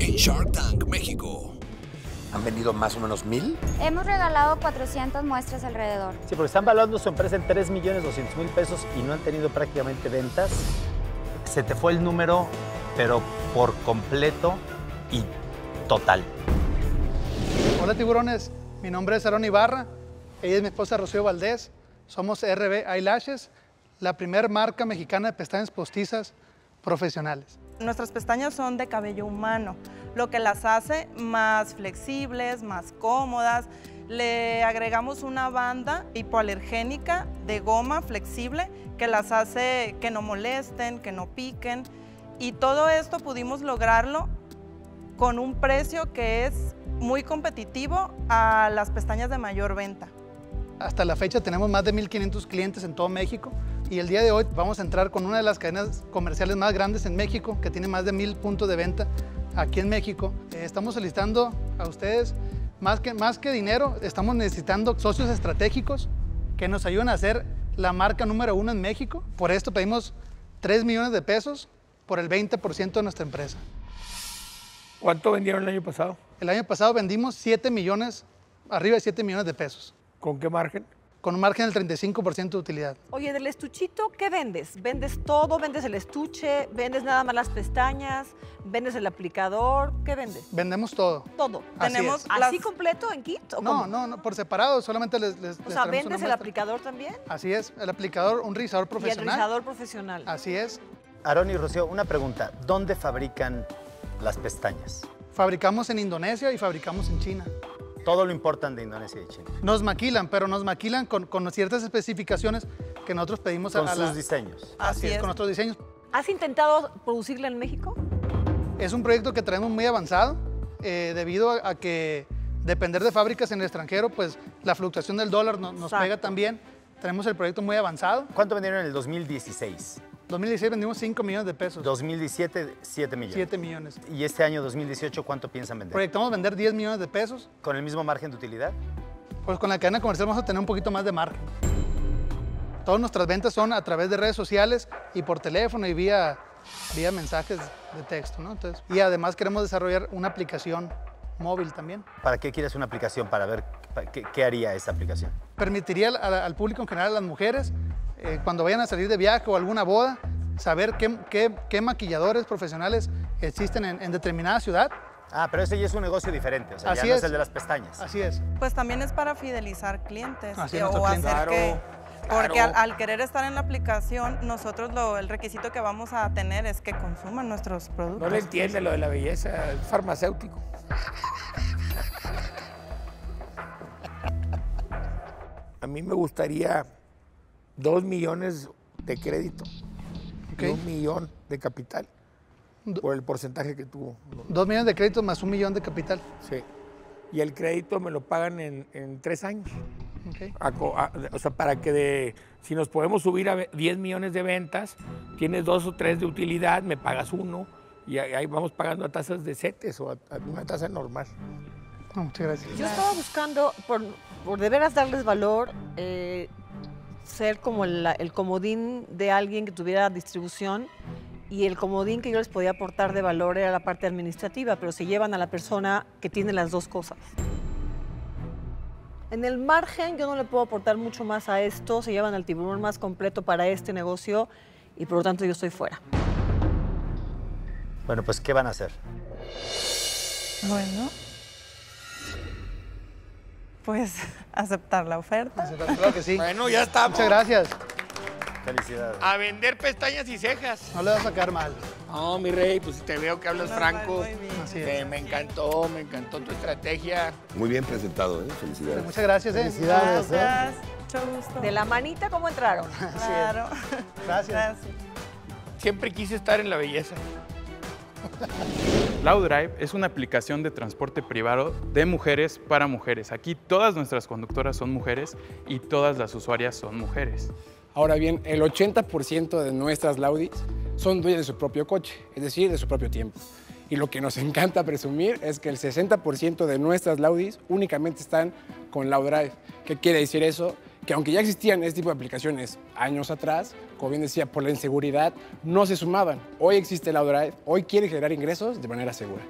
en Shark Tank México. ¿Han vendido más o menos mil? Hemos regalado 400 muestras alrededor. Sí, porque están valuando su empresa en 3 millones 200 mil pesos y no han tenido prácticamente ventas. Se te fue el número, pero por completo y total. Hola tiburones, mi nombre es Aaron Ibarra, ella es mi esposa Rocío Valdés, somos RB Eyelashes, la primera marca mexicana de pestañas postizas profesionales. Nuestras pestañas son de cabello humano, lo que las hace más flexibles, más cómodas. Le agregamos una banda hipoalergénica de goma flexible que las hace que no molesten, que no piquen. Y todo esto pudimos lograrlo con un precio que es muy competitivo a las pestañas de mayor venta. Hasta la fecha tenemos más de 1.500 clientes en todo México y el día de hoy vamos a entrar con una de las cadenas comerciales más grandes en México, que tiene más de 1.000 puntos de venta aquí en México. Eh, estamos solicitando a ustedes más que, más que dinero, estamos necesitando socios estratégicos que nos ayuden a hacer la marca número uno en México. Por esto pedimos 3 millones de pesos por el 20% de nuestra empresa. ¿Cuánto vendieron el año pasado? El año pasado vendimos 7 millones, arriba de 7 millones de pesos. ¿Con qué margen? Con un margen del 35% de utilidad. Oye, del estuchito, ¿qué vendes? ¿Vendes todo? ¿Vendes el estuche? ¿Vendes nada más las pestañas? ¿Vendes el aplicador? ¿Qué vendes? Vendemos todo. Todo. Así Tenemos es. las- ¿Así completo en kit? ¿o No, cómo? no, no, por separado, solamente les, les- O les sea, ¿vendes el aplicador también? Así es, el aplicador, un rizador Y el profesional. rizador profesional. Así es. Aarón y Rocío, una pregunta. ¿Dónde fabrican las pestañas? Fabricamos en Indonesia y fabricamos en China. Todo lo importan de Indonesia y China. Nos maquilan, pero nos maquilan con, con ciertas especificaciones que nosotros pedimos a- Con a, la- sus diseños. Así es, con nuestros diseños. ¿Has intentado producirla en México? Es un proyecto que traemos muy avanzado eh, debido a, a que depender de fábricas en el extranjero, pues la fluctuación del dólar no- nos Exacto. pega también. Tenemos el proyecto muy avanzado. ¿Cuánto vendieron en el 2016? 2016 vendimos 5 millones de pesos. 2017, 7 millones. 7 millones. ¿Y este año 2018 cuánto piensan vender? Proyectamos vender 10 millones de pesos. ¿Con el mismo margen de utilidad? Pues con la cadena comercial vamos a tener un poquito más de margen. Todas nuestras ventas son a través de redes sociales y por teléfono y vía, vía mensajes de texto, ¿no? Entonces, y además queremos desarrollar una aplicación móvil también. ¿Para qué quieres una aplicación? Para ver qué, qué haría esa aplicación. Permitiría al- al público en general, a las mujeres, eh, cuando vayan a salir de viaje o alguna boda, saber qué, qué- qué maquilladores profesionales existen en, en determinada ciudad. Ah, pero ese ya es un negocio diferente, o sea, Así ya no es. es el de las pestañas. Así es. Pues también es para fidelizar clientes Así es, nuestro o cliente. hacer que... Claro, Porque al, claro. al querer estar en la aplicación, nosotros lo, el requisito que vamos a tener es que consuman nuestros productos. No le entiende lo de la belleza, es farmacéutico. A mí me gustaría dos millones de crédito Ok. y un millón de capital por el porcentaje que tuvo. Dos millones de créditos más un millón de capital. Sí. Y el crédito me lo pagan en, en tres años. Ok. A co- a- o sea, para que de, si nos podemos subir a ve- 10 millones de ventas, tienes dos o tres de utilidad, me pagas uno y ahí ahí vamos pagando a tasas de CETES o a, a una tasa normal. No, muchas gracias. Yo estaba buscando, por, por de veras darles valor, eh, ser como el, el comodín de alguien que tuviera distribución y el comodín que yo les podía aportar de valor era la parte administrativa, pero se llevan a la persona que tiene las dos cosas. En el margen yo no le puedo aportar mucho más a esto, se llevan al tiburón más completo para este negocio y por lo tanto yo estoy fuera. Bueno, pues, ¿qué van a hacer? Bueno, pues aceptar la oferta. Claro que sí. Bueno, ya estamos. Muchas gracias. Felicidades. A vender pestañas y cejas. No le va a sacar mal. No, mi rey, pues te veo que hablas franco. va muy bien. Así Eh, es. me encantó, me encantó tu estrategia. Muy bien presentado, ¿eh? Felicidades. Muchas gracias. ¿eh? Gracias. Mucho gusto. De la manita, ¿cómo entraron? Claro. Gracias. Gracias. Siempre quise estar en la belleza. Loudrive es una aplicación de transporte privado de mujeres para mujeres. Aquí todas nuestras conductoras son mujeres y todas las usuarias son mujeres. Ahora bien, el 80% de nuestras Laudis son dueñas de su propio coche, es decir, de su propio tiempo. Y lo que nos encanta presumir es que el 60% de nuestras Laudis únicamente están con Loudrive. ¿Qué quiere decir eso? Que aunque ya existían este tipo de aplicaciones años atrás, como bien decía, por la inseguridad, no se sumaban. Hoy existe Loudrive, hoy quiere generar ingresos de manera segura.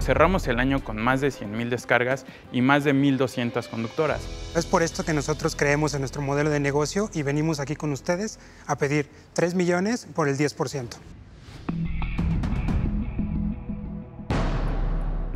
cerramos el año con más de 100.000 descargas y más de 1.200 conductoras. Es por esto que nosotros creemos en nuestro modelo de negocio y venimos aquí con ustedes a pedir 3 millones por el 10%.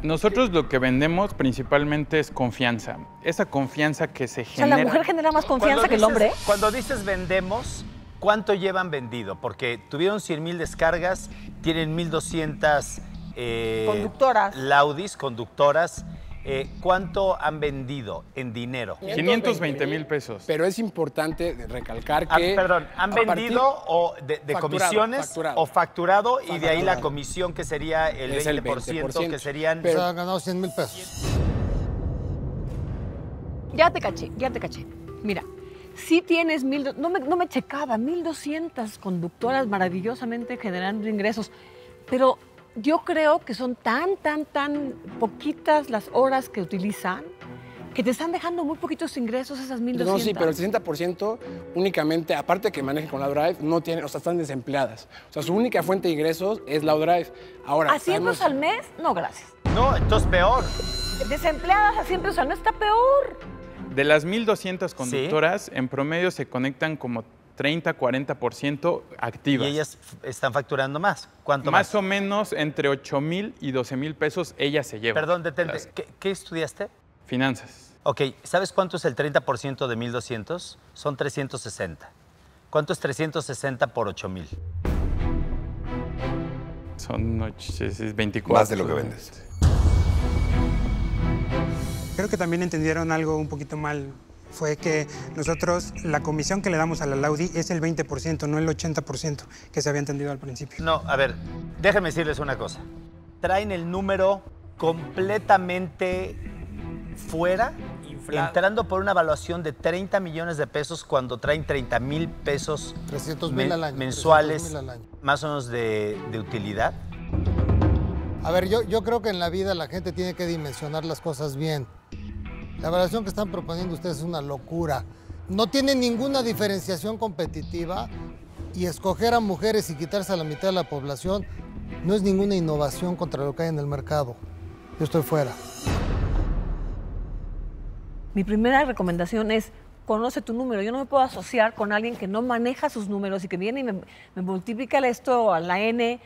Nosotros lo que vendemos principalmente es confianza. Esa confianza que se O sea, genera. la mujer genera más confianza Cuando que el dices- hombre. Cuando dices vendemos, ¿cuánto llevan vendido? Porque tuvieron 100 mil descargas, tienen 1.200 eh, Conductoras. Laudis, conductoras. Eh, ¿Cuánto han vendido en dinero? 520 mil pesos. Pero es importante recalcar Ah, que... perdón, ¿han vendido o de, de Facturado, comisiones facturado. o facturado y de ahí la comisión que sería el Es 20%, el 20%, que serían... pero- O sea, han ganado 100 mil pesos. Ya te caché, ya te caché. Mira, si tienes mil, no me, no me checaba, 1200 conductoras maravillosamente generando ingresos, pero yo creo que son tan, tan, tan poquitas las horas que utilizan que te están dejando muy poquitos ingresos esas 1200. No, sí, pero el 60% únicamente, aparte que manejen con la Drive, no tienen, o sea, están desempleadas. O sea, su única fuente de ingresos es la Drive. Ahora, ¿A 100 pesos al mes? No, gracias. No, entonces peor. Desempleadas a 100 pesos al mes está peor. De las 1.200 conductoras, en promedio se conectan como 30, 40% activas. Y ellas están facturando más. ¿Cuánto más? Más o menos entre 8 mil y 12 mil pesos ellas se llevan. Perdón, detente. Las ¿Qué, qué estudiaste? Finanzas. Ok, ¿sabes cuánto es el 30% de 1200? Son 360. ¿Cuánto es 360 por 8000? Son och- es- es 24. Más de lo que vendes. Creo que también entendieron algo un poquito mal. Fue que nosotros, la comisión que le damos a la Laudi es el 20%, no el 80% que se había entendido al principio. No, a ver, déjenme decirles una cosa. Traen el número completamente fuera, entrando por una evaluación de 30 millones de pesos cuando traen 30 mil pesos 300 mil men- al año. mensuales, 300,000 al año. más o menos de, de utilidad. A ver, yo, yo creo que en la vida la gente tiene que dimensionar las cosas bien. La evaluación que están proponiendo ustedes es una locura. No tiene ninguna diferenciación competitiva y escoger a mujeres y quitarse a la mitad de la población no es ninguna innovación contra lo que hay en el mercado. Yo estoy fuera. Mi primera recomendación es conoce tu número. Yo no me puedo asociar con alguien que no maneja sus números y que viene y me, me multiplica esto a la N.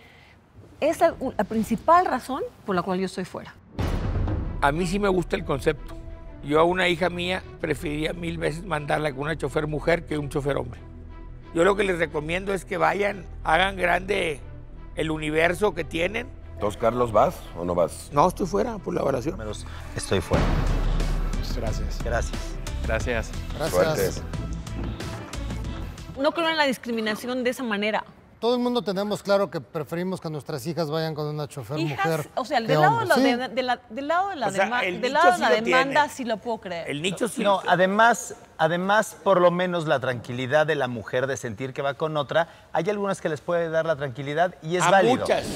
Es la, la principal razón por la cual yo estoy fuera. A mí sí me gusta el concepto. Yo a una hija mía preferiría mil veces mandarla con una chofer mujer que un chofer hombre. Yo lo que les recomiendo es que vayan, hagan grande el universo que tienen. ¿Dos Carlos vas o no vas? No, estoy fuera por la evaluación. Estoy fuera. Gracias. Gracias. Gracias. Gracias. No creo en la discriminación de esa manera. Todo el mundo tenemos claro que preferimos que nuestras hijas vayan con una chofer Hijas, mujer. o sea, del lado, de la, Sí. de- de la- del lado de la, O sea, dema- el del nicho lado de sí la lo demanda tiene. sí lo puedo creer. El nicho sí. No, además, además, por lo menos la tranquilidad de la mujer de sentir que va con otra, hay algunas que les puede dar la tranquilidad y es a válido. muchas.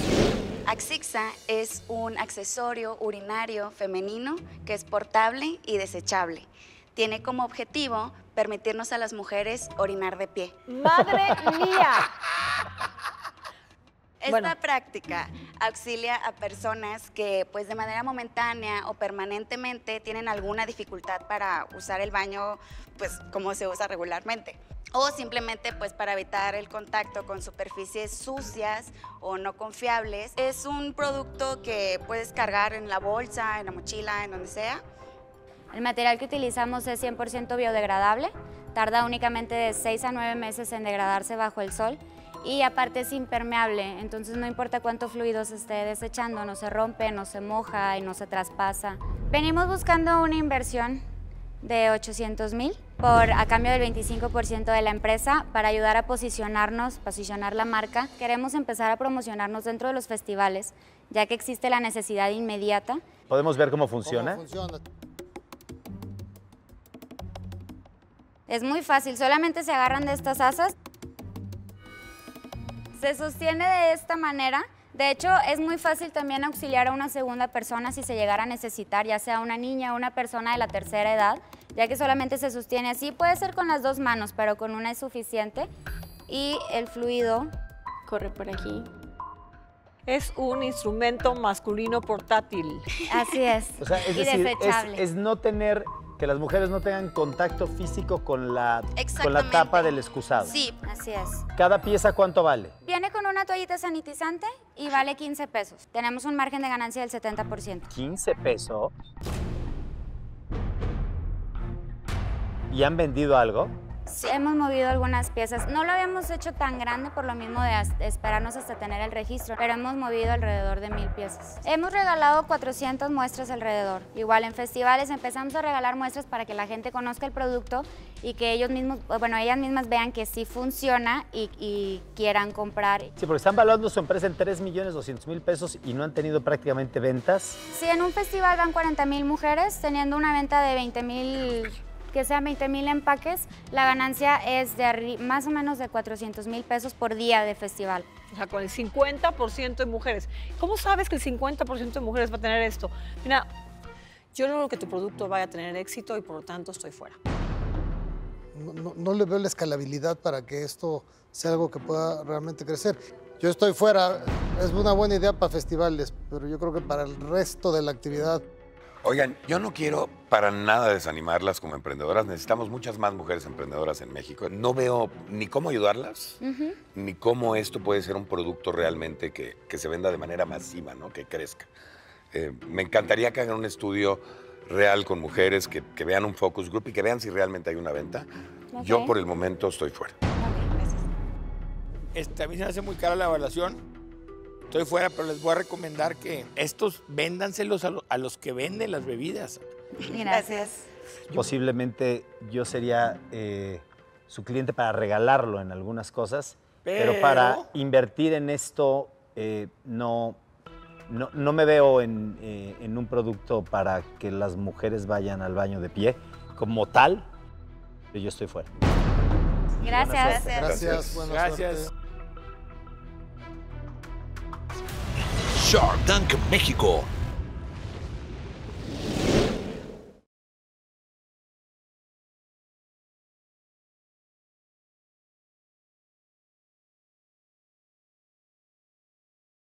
Axixa es un accesorio urinario femenino que es portable y desechable. Tiene como objetivo permitirnos a las mujeres orinar de pie. ¡Madre mía! Esta Bueno. práctica auxilia a personas que pues de manera momentánea o permanentemente tienen alguna dificultad para usar el baño pues como se usa regularmente o simplemente pues para evitar el contacto con superficies sucias o no confiables. Es un producto que puedes cargar en la bolsa, en la mochila, en donde sea. El material que utilizamos es 100% biodegradable, tarda únicamente de 6 a 9 meses en degradarse bajo el sol y aparte es impermeable, entonces no importa cuánto fluido se esté desechando, no se rompe, no se moja y no se traspasa. Venimos buscando una inversión de 800 mil por a cambio del 25% de la empresa para ayudar a posicionarnos, posicionar la marca. Queremos empezar a promocionarnos dentro de los festivales, ya que existe la necesidad inmediata ¿Podemos ver cómo ¿Cómo funciona? funciona? Es muy fácil, solamente se agarran de estas asas. Se sostiene de esta manera. De hecho, es muy fácil también auxiliar a una segunda persona si se llegara a necesitar, ya sea una niña o una persona de la tercera edad, ya que solamente se sostiene así. Puede ser con las dos manos, pero con una es suficiente. Y el fluido Corre por aquí. Es un instrumento masculino portátil. Así es. O sea, es y decir, desechable. es, es no tener, que las mujeres no tengan contacto físico con la, con la tapa del excusado. Sí, Así es. ¿Cada pieza cuánto vale? Viene con una toallita sanitizante y vale 15 pesos. Tenemos un margen de ganancia del 70%. 15 pesos. ¿Y han vendido algo? Sí, hemos movido algunas piezas. No lo habíamos hecho tan grande por lo mismo de esperarnos hasta tener el registro, pero hemos movido alrededor de mil piezas. Hemos regalado 400 muestras alrededor. Igual en festivales empezamos a regalar muestras para que la gente conozca el producto y que ellos mismos, bueno, ellas mismas vean que sí funciona y, y quieran comprar. Sí, porque están valuando su empresa en 3 millones 200 mil pesos y no han tenido prácticamente ventas. Si en un festival van 40 mil mujeres, teniendo una venta de 20 mil, que sean 20 mil empaques, la ganancia es de más o menos de 400 mil pesos por día de festival. O sea, con el 50% de mujeres. ¿Cómo sabes que el 50% de mujeres va a tener esto? Mira, yo no creo que tu producto vaya a tener éxito y por lo tanto estoy fuera. No, no- no le veo la escalabilidad para que esto sea algo que pueda realmente crecer. Yo estoy fuera, es una buena idea para festivales, pero yo creo que para el resto de la actividad Oigan, yo no quiero para nada desanimarlas como emprendedoras. Necesitamos muchas más mujeres emprendedoras en México. No veo ni cómo ayudarlas, ni cómo esto puede ser un producto realmente que, que se venda de manera masiva, ¿no? que crezca. Eh, me encantaría que hagan un estudio real con mujeres, que, que vean un focus group y que vean si realmente hay una venta. Yo por el momento estoy fuera. Este, a mí se me hace muy cara la evaluación. Estoy fuera, pero les voy a recomendar que estos véndanselos a, lo- a los que venden las bebidas. Gracias. Posiblemente yo sería eh, su cliente para regalarlo en algunas cosas, pero, Pero- para invertir en esto eh, no, no, no me veo en, eh, en un producto para que las mujeres vayan al baño de pie como tal, pero yo estoy fuera. Gracias. Gracias, buena Gracias. Shark Tank México